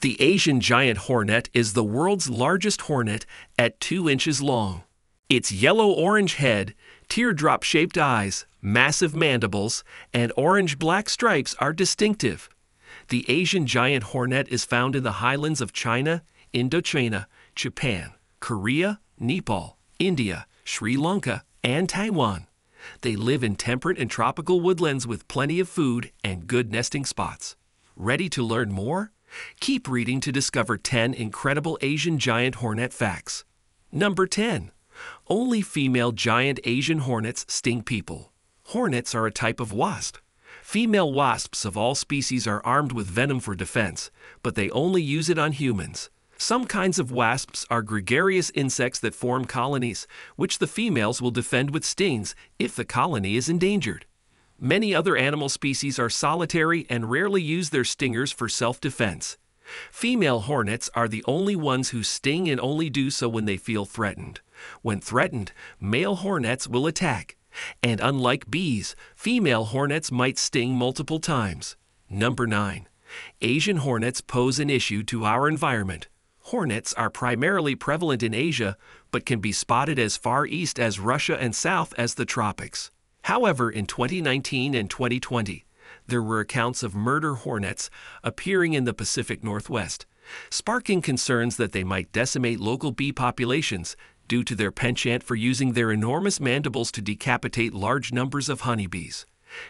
The Asian giant hornet is the world's largest hornet at 2 inches long. Its yellow orange head, teardrop shaped eyes, massive mandibles, and orange black stripes are distinctive. The Asian giant hornet is found in the highlands of China, Indochina, Japan, Korea, Nepal, India, Sri Lanka, and Taiwan. They live in temperate and tropical woodlands with plenty of food and good nesting spots. Ready to learn more? Keep reading to discover 10 incredible Asian giant hornet facts. Number 10. Only female giant Asian hornets sting people. Hornets are a type of wasp. Female wasps of all species are armed with venom for defense, but they only use it on humans. Some kinds of wasps are gregarious insects that form colonies, which the females will defend with stings if the colony is endangered. Many other animal species are solitary and rarely use their stingers for self defense. Female hornets are the only ones who sting and only do so when they feel threatened. When threatened, male hornets will attack. And unlike bees, female hornets might sting multiple times. Number 9. Asian hornets pose an issue to our environment. Hornets are primarily prevalent in Asia, but can be spotted as far east as Russia and south as the tropics. However, in 2019 and 2020, there were accounts of murder hornets appearing in the Pacific Northwest, sparking concerns that they might decimate local bee populations due to their penchant for using their enormous mandibles to decapitate large numbers of honeybees.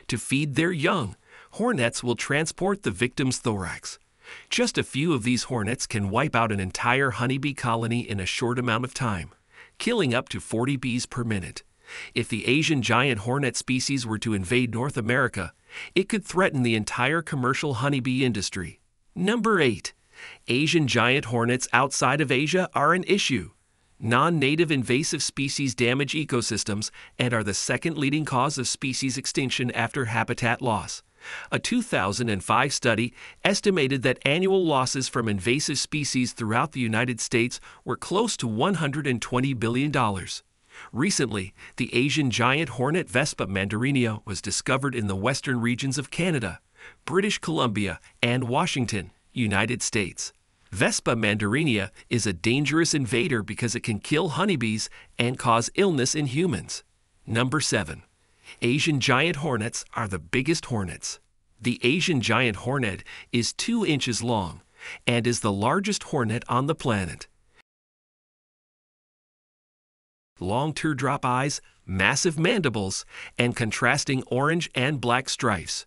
To feed their young, hornets will transport the victim's thorax. Just a few of these hornets can wipe out an entire honeybee colony in a short amount of time, killing up to 40 bees per minute. If the Asian giant hornet species were to invade North America, it could threaten the entire commercial honeybee industry. Number 8. Asian giant hornets outside of Asia are an issue. Non native invasive species damage ecosystems and are the second leading cause of species extinction after habitat loss. A 2005 study estimated that annual losses from invasive species throughout the United States were close to $120 billion. Recently, the Asian giant hornet Vespa mandarinia was discovered in the western regions of Canada, British Columbia, and Washington, United States. Vespa mandarinia is a dangerous invader because it can kill honeybees and cause illness in humans. Number 7. Asian giant hornets are the biggest hornets. The Asian giant hornet is 2 inches long and is the largest hornet on the planet. Long teardrop eyes, massive mandibles, and contrasting orange and black stripes.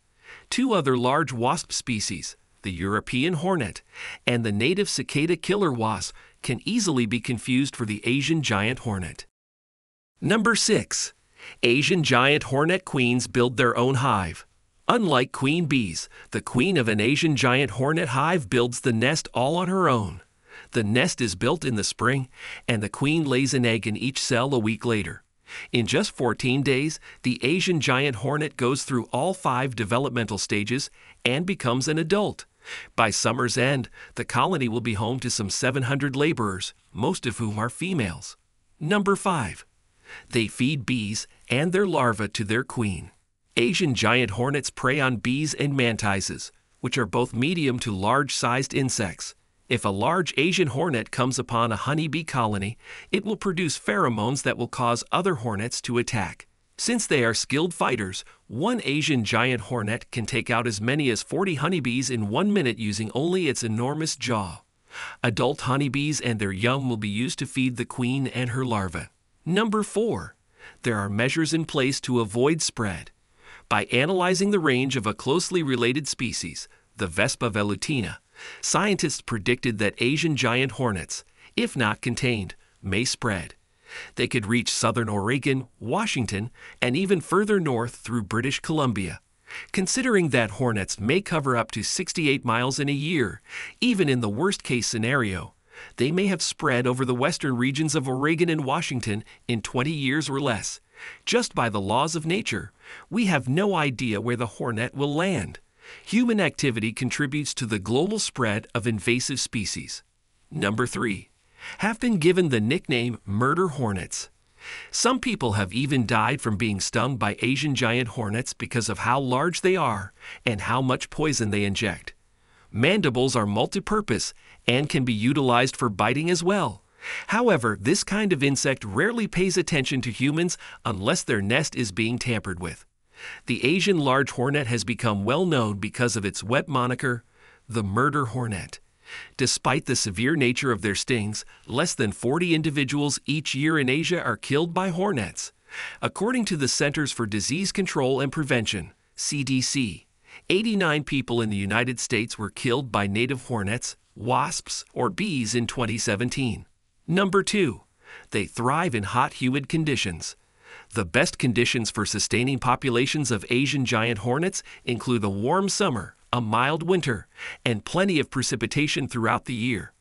Two other large wasp species, the European hornet and the native cicada killer wasp, can easily be confused for the Asian giant hornet. Number 6. Asian giant hornet queens build their own hive. Unlike queen bees, the queen of an Asian giant hornet hive builds the nest all on her own. The nest is built in the spring, and the queen lays an egg in each cell a week later. In just 14 days, the Asian giant hornet goes through all five developmental stages and becomes an adult. By summer's end, the colony will be home to some 700 laborers, most of whom are females. Number 5. They feed bees and their larvae to their queen. Asian giant hornets prey on bees and mantises, which are both medium to large sized insects. If a large Asian hornet comes upon a honeybee colony, it will produce pheromones that will cause other hornets to attack. Since they are skilled fighters, one Asian giant hornet can take out as many as 40 honeybees in one minute using only its enormous jaw. Adult honeybees and their young will be used to feed the queen and her larvae. Number 4. There are measures in place to avoid spread. By analyzing the range of a closely related species, the Vespa velutina, Scientists predicted that Asian giant hornets, if not contained, may spread. They could reach southern Oregon, Washington, and even further north through British Columbia. Considering that hornets may cover up to 68 miles in a year, even in the worst case scenario, they may have spread over the western regions of Oregon and Washington in 20 years or less. Just by the laws of nature, we have no idea where the hornet will land. Human activity contributes to the global spread of invasive species. Number 3. Have been given the nickname murder hornets. Some people have even died from being stung by Asian giant hornets because of how large they are and how much poison they inject. Mandibles are multi-purpose and can be utilized for biting as well. However, this kind of insect rarely pays attention to humans unless their nest is being tampered with. The Asian large hornet has become well known because of its wet moniker, the murder hornet. Despite the severe nature of their stings, less than 40 individuals each year in Asia are killed by hornets. According to the Centers for Disease Control and Prevention, CDC, 89 people in the United States were killed by native hornets, wasps, or bees in 2017. Number 2. They thrive in hot, humid conditions. The best conditions for sustaining populations of Asian giant hornets include a warm summer, a mild winter, and plenty of precipitation throughout the year.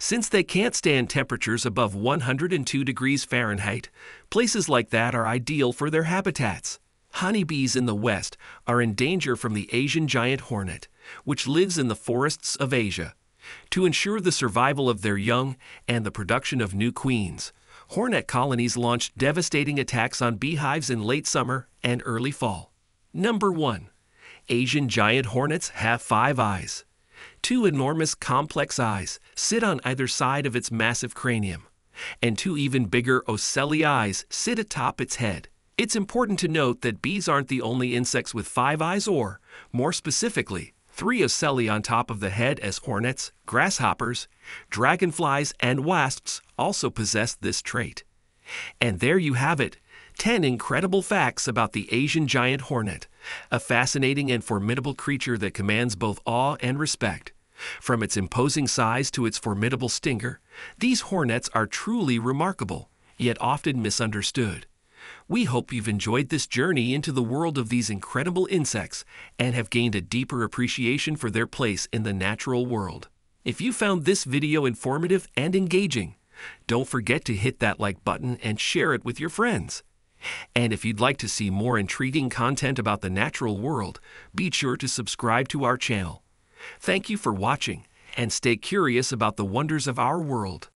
Since they can't stand temperatures above 102 degrees Fahrenheit, places like that are ideal for their habitats. Honeybees in the West are in danger from the Asian giant hornet, which lives in the forests of Asia. To ensure the survival of their young and the production of new queens, hornet colonies launched devastating attacks on beehives in late summer and early fall. Number 1. Asian giant hornets have five eyes. Two enormous complex eyes sit on either side of its massive cranium, and two even bigger ocelli eyes sit atop its head. It's important to note that bees aren't the only insects with five eyes or, more specifically, three ocelli on top of the head as hornets, grasshoppers, dragonflies, and wasps also possess this trait. And there you have it 10 incredible facts about the Asian giant hornet, a fascinating and formidable creature that commands both awe and respect. From its imposing size to its formidable stinger, these hornets are truly remarkable, yet often misunderstood. We hope you've enjoyed this journey into the world of these incredible insects and have gained a deeper appreciation for their place in the natural world. If you found this video informative and engaging, don't forget to hit that like button and share it with your friends. And if you'd like to see more intriguing content about the natural world, be sure to subscribe to our channel. Thank you for watching and stay curious about the wonders of our world.